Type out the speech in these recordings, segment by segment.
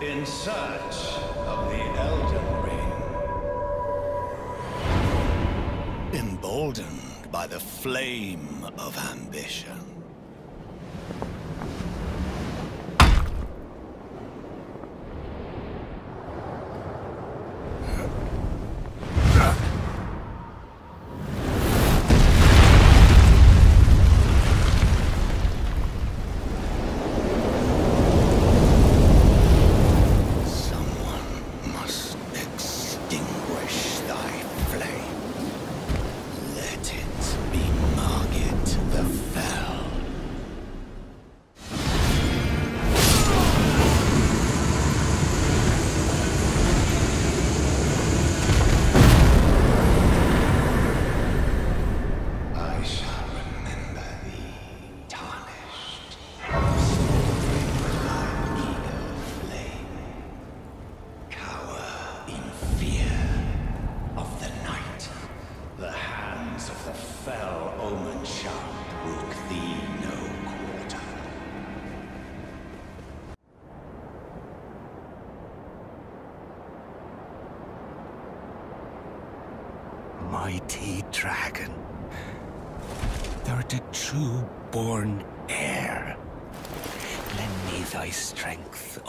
In search of the Elden Ring. Emboldened by the flame of ambition.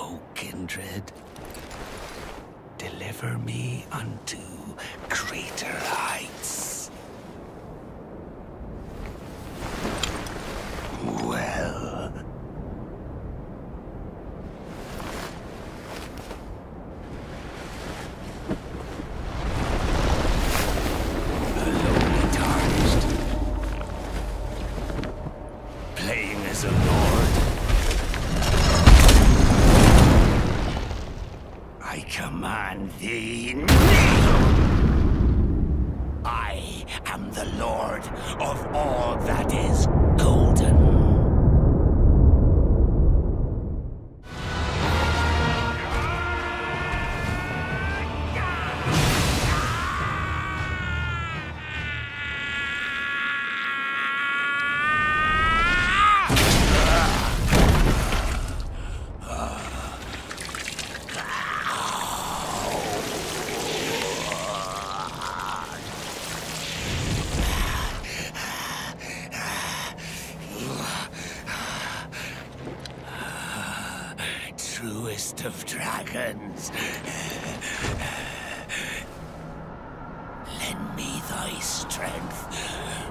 O kindred. Deliver me unto greater heights. Truest of dragons. Lend me thy strength.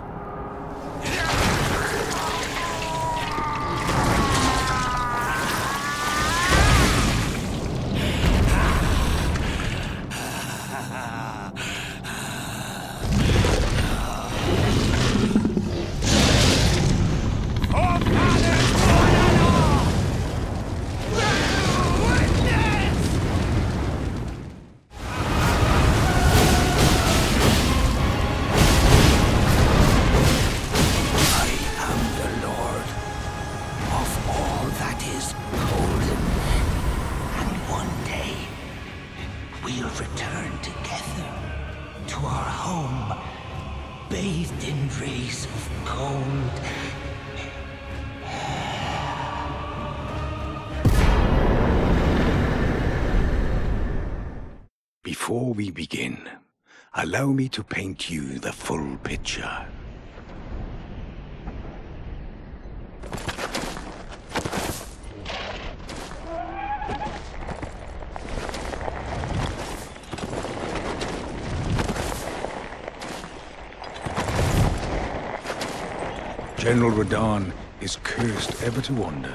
We begin, allow me to paint you the full picture. General Radahn is cursed ever to wander.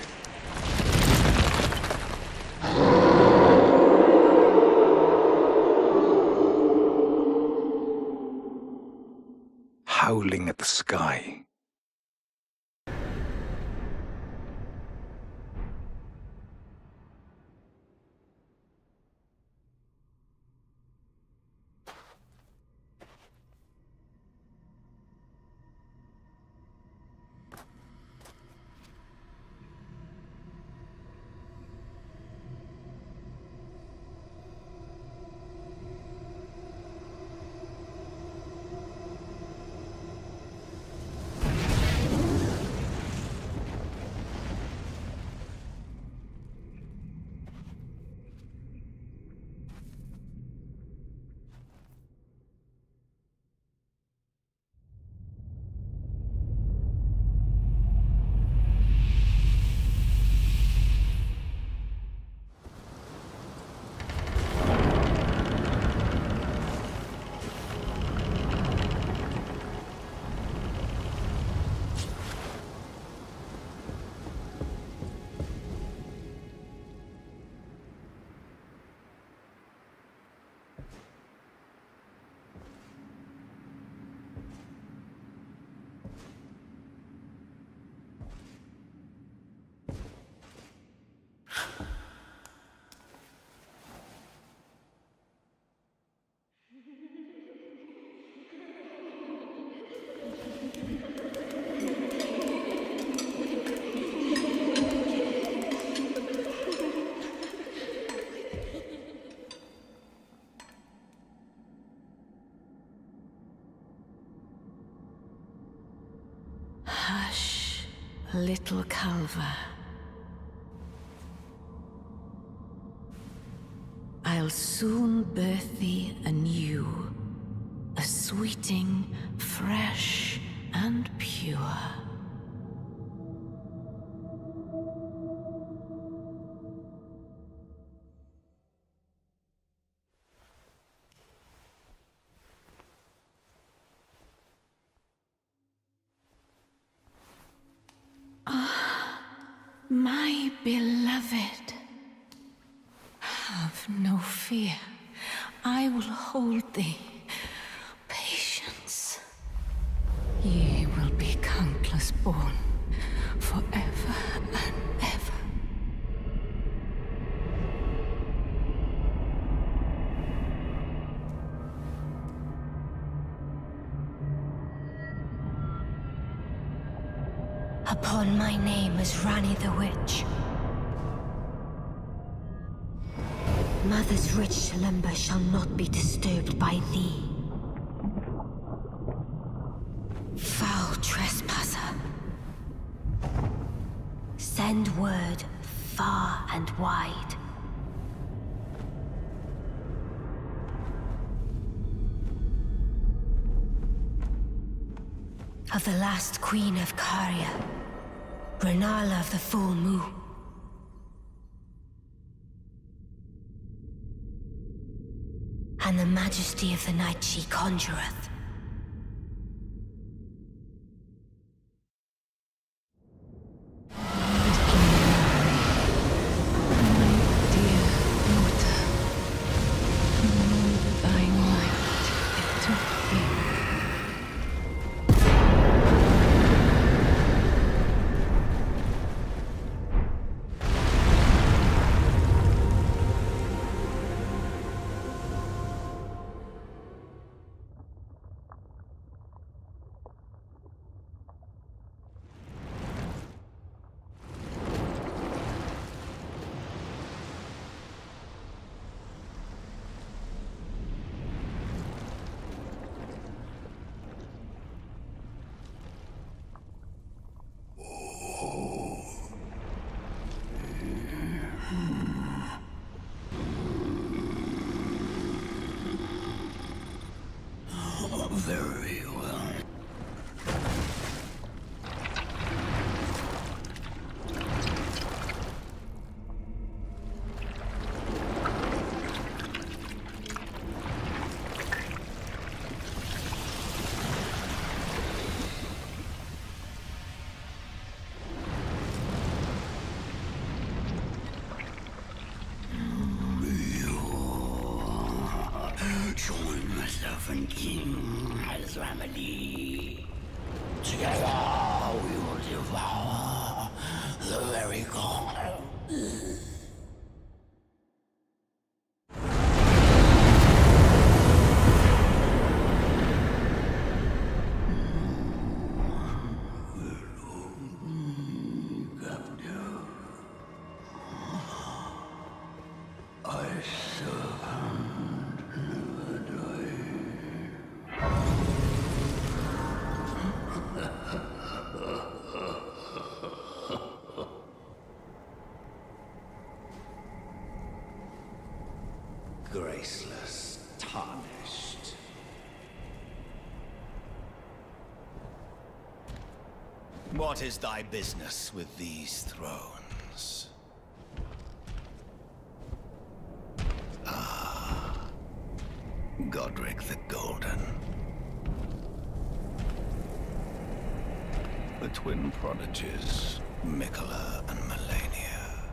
Little Calva. I'll soon birth thee anew, a sweeting, fresh and pure. Upon my name as Ranni the Witch. Mother's rich slumber shall not be disturbed by thee. Foul trespasser. Send word far and wide. Of the last queen of Caria, Rennala of the Full Moon. and the majesty of the night she conjureth. Remedy. Together What is thy business with these thrones? Ah, Godrick the Golden. The twin prodigies, Miquella and Malenia.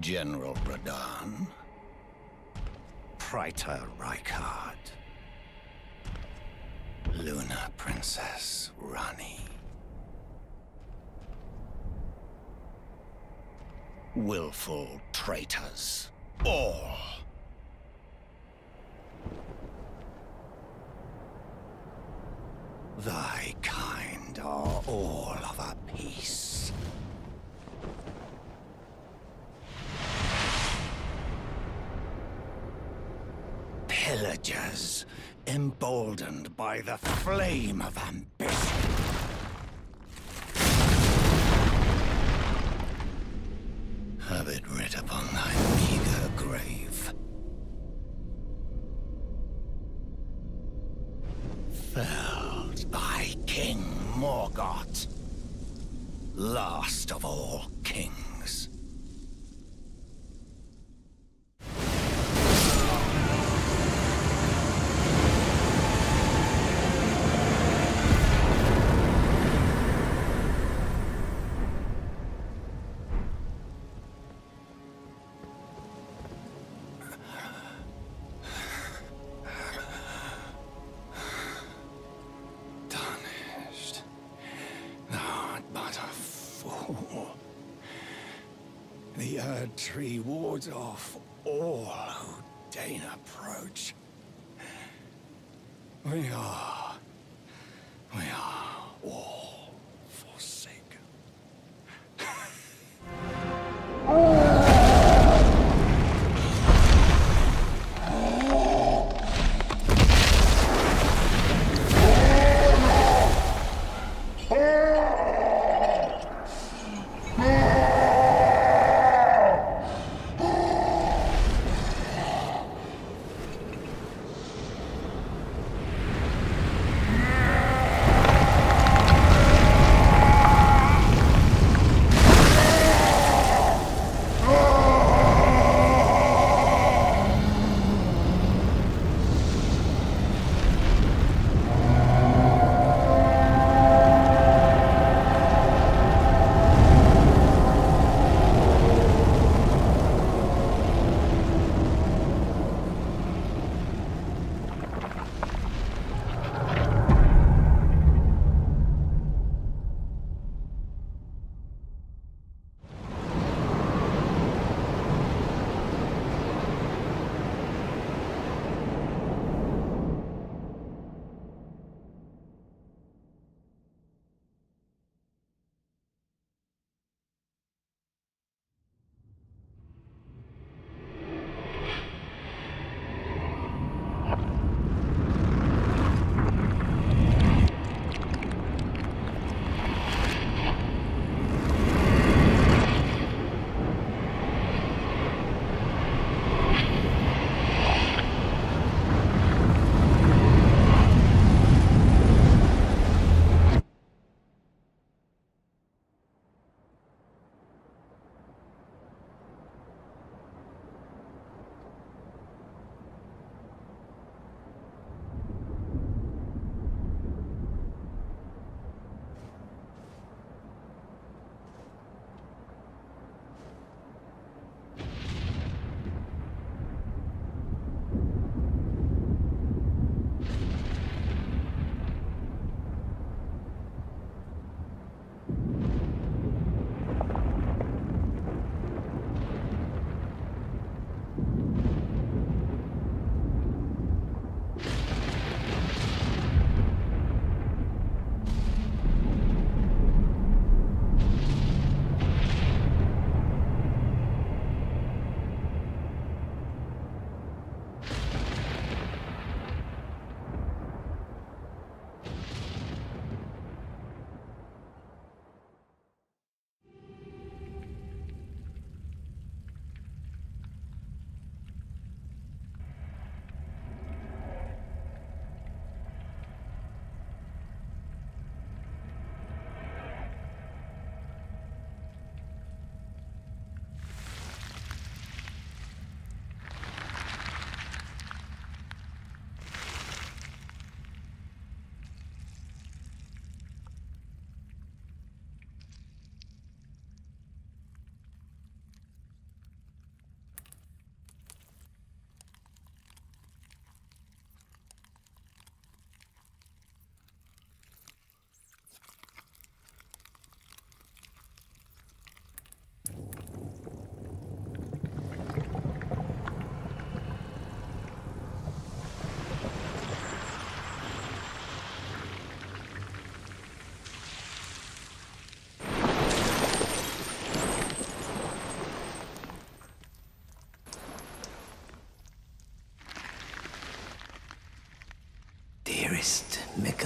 General Radahn. Praetor willful traitors. All. Thy kind are all of a piece. Pillagers, emboldened by the flame of ambition. have it tree wards off all who deign approach. We are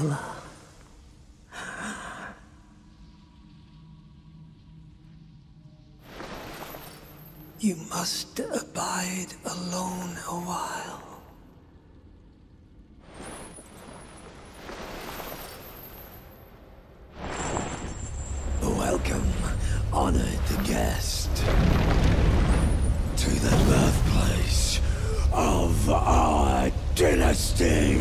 Angela. You must abide alone a while. Welcome, honored guest, to the birthplace of our dynasty.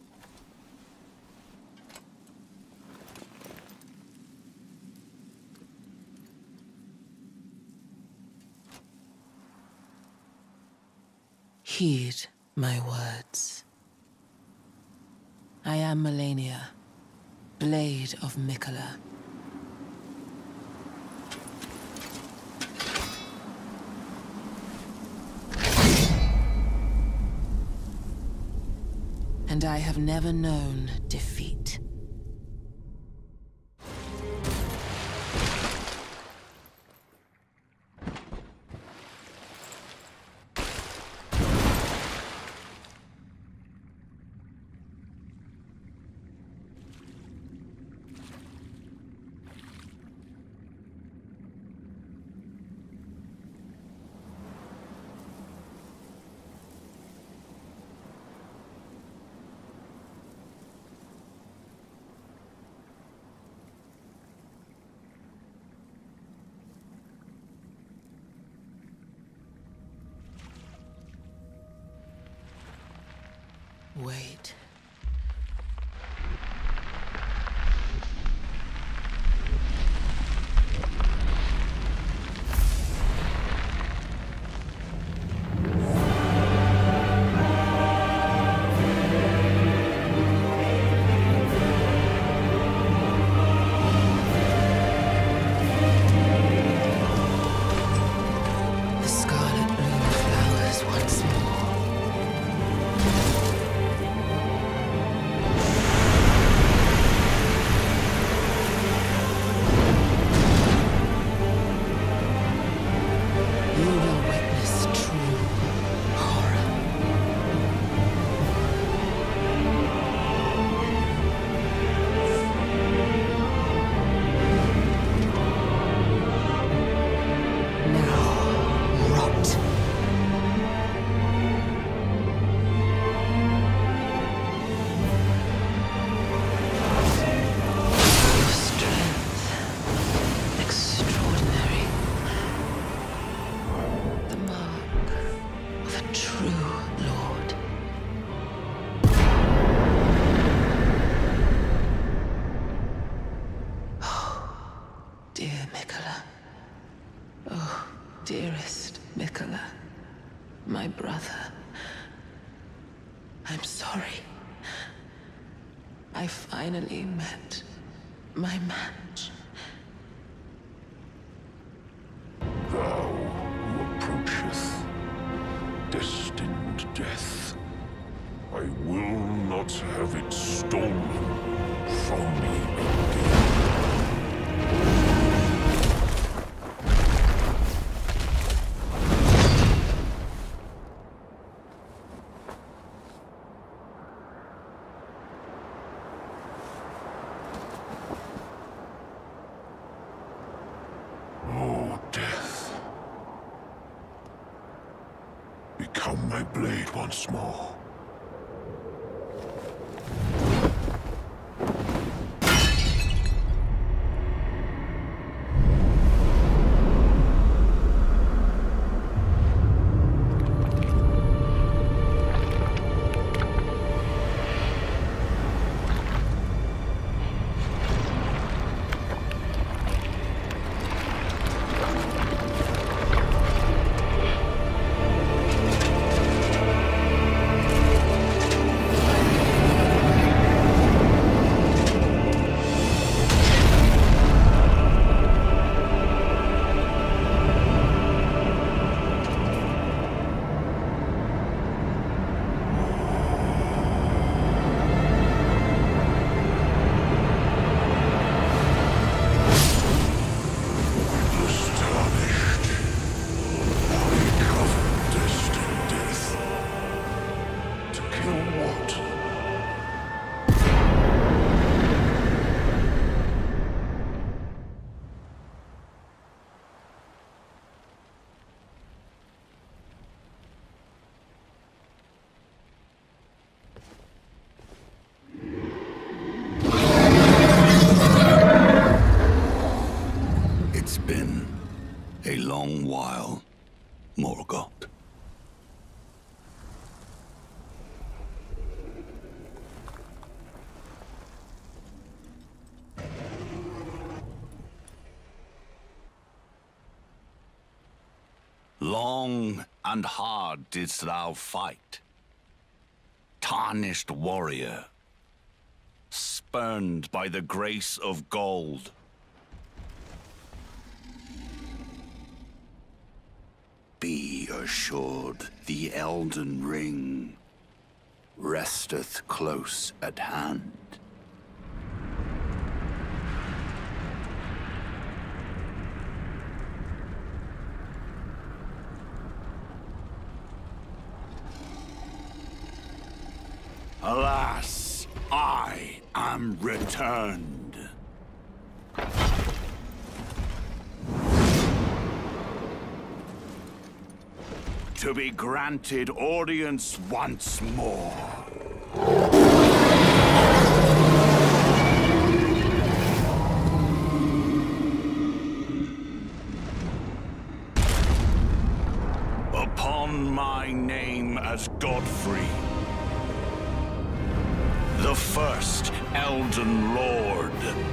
Heed my words. I am Malenia, Blade of Miquella. And I have never known defeat. Wait. My match. Once Long and hard didst thou fight. Tarnished warrior, spurned by the grace of gold. Be assured the Elden Ring resteth close at hand. Alas, I am returned. to be granted audience once more. Upon my name as Godfrey, first Elden Lord.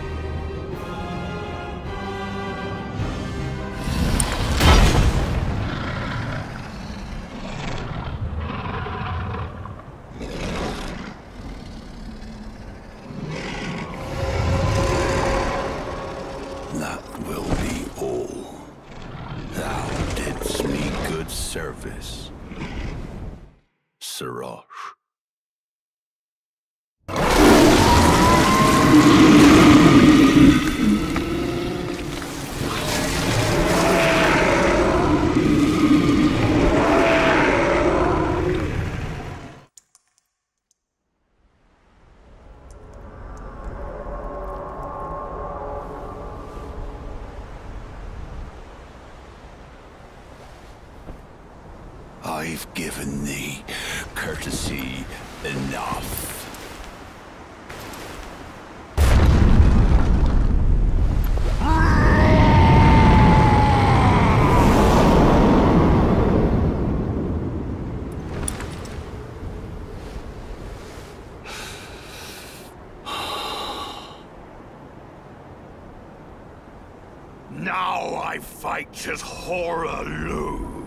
Now I fight Horalu. Warrior!